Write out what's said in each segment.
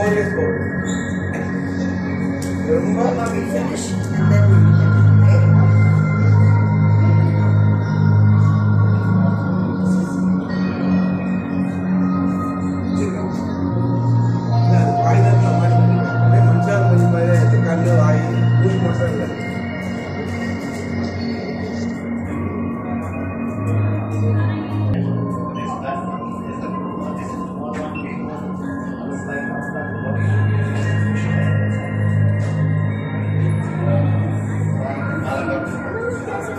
Olha, Eu não vou.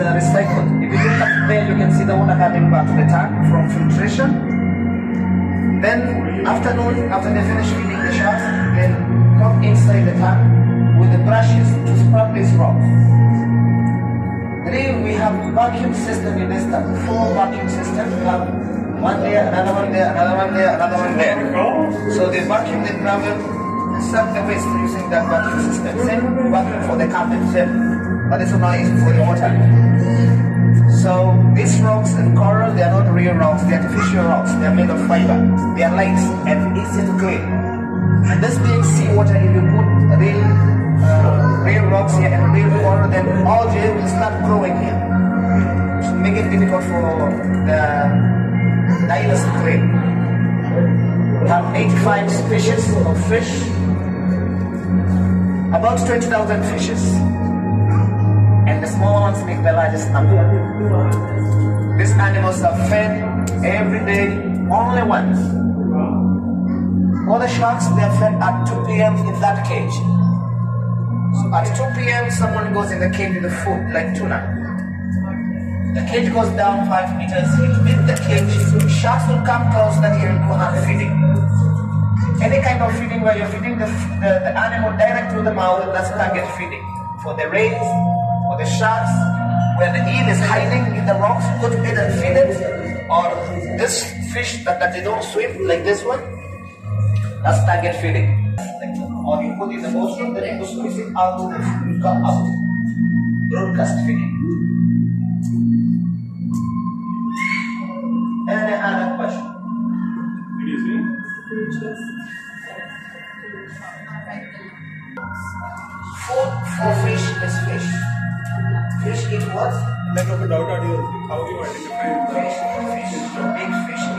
uh, recycled. If you look up there, you can see the water coming back to the tank from filtration. Then, afternoon, after they finish the sharks, then come inside the tank with the brushes to scrub these rocks. Today we have vacuum system in this tank, four vacuum systems. We have one there, another one there, another one there, another one there. So they vacuum the gravel suck the waste using that vacuum system. Same vacuum for the carpet, same. But this one now is for the water. So these rocks and coral, they are not real rocks, they are artificial rocks. They are made of fiber. They are light and easy to clean. And this being seawater, if you put real, uh, real rocks here and real coral, then algae will start growing here. To make it difficult for the divers to clean. We have 85 species of fish, about 20,000 fishes and the small ones make the largest number. These animals are fed every day, only once. All the sharks, they are fed at 2 p.m. in that cage. So at 2 p.m., someone goes in the cage with the food, like tuna. The cage goes down 5 meters with the cage. Sharks will come close, then here will go feeding. Any kind of feeding where you're feeding the, the, the animal direct through the mouth, that's target feeding. For the rays, the sharks, where the eel is hiding in the rocks, it and feed it. Or this fish that, that they don't swim, like this one, that's target feeding. Or you put in the washroom, then it goes squeezing out to the food, come out. Broadcast feeding. Any other question? Food for fish is fish. Fish eat what? Like of a doubt are you how you identify the Fish, fish, big fish.